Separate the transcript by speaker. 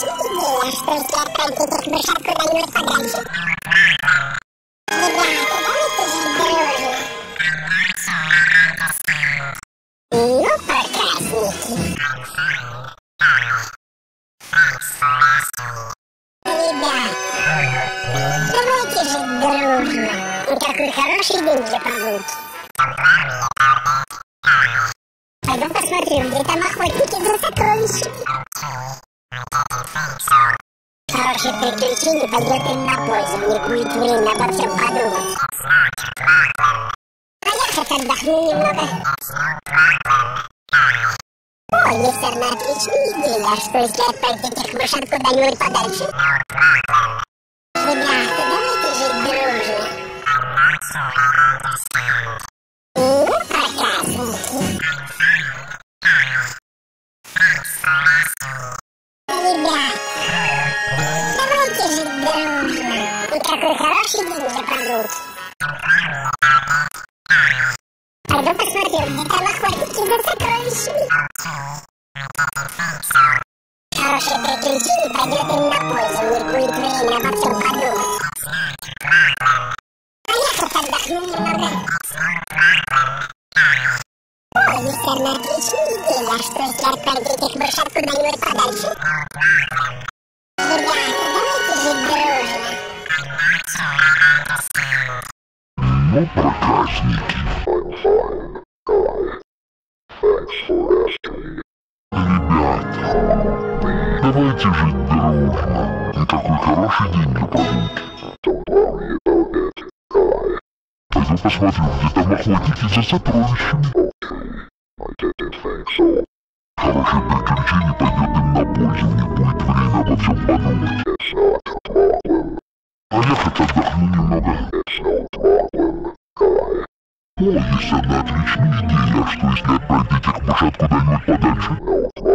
Speaker 1: что если отправить этих мышат куда-нибудь Ребят, давайте жить дружно. И какой хороший день для прогулки. Пойду посмотрю, где там охотники за сокровищами. Хорошее приключение пойдет им на пользу, не будет времени обо всем подумать. Поехать отдохну немного. Одна отличная идея, что если отправить этих мышат куда-нибудь подальше? Ребята, давайте жить дружно. Ну, проказники. Ребят, давайте жить дружно. И какой хороший день для прогулки. Пойду посмотрю, где там охотники за сокровищами. Хорошее приключение пойдет им на пользу, не будет времени обо всем подумать. Поехать отдохну немного. О, есть одна отличная идея, что если отправить этих мышат куда-нибудь подальше? Ребята, давайте жить дружно.
Speaker 2: Ну, проказники. Давайте жить дружно. И какой хороший день для прогулки. Пойду посмотрю, где там охотники за сокровищами. Хорошее приключение пойдет им на пользу, не будет время обо всем подумать. Поехать отдохну немного. О, есть одна отличная идея, что если отправить этих мышат куда-нибудь подальше?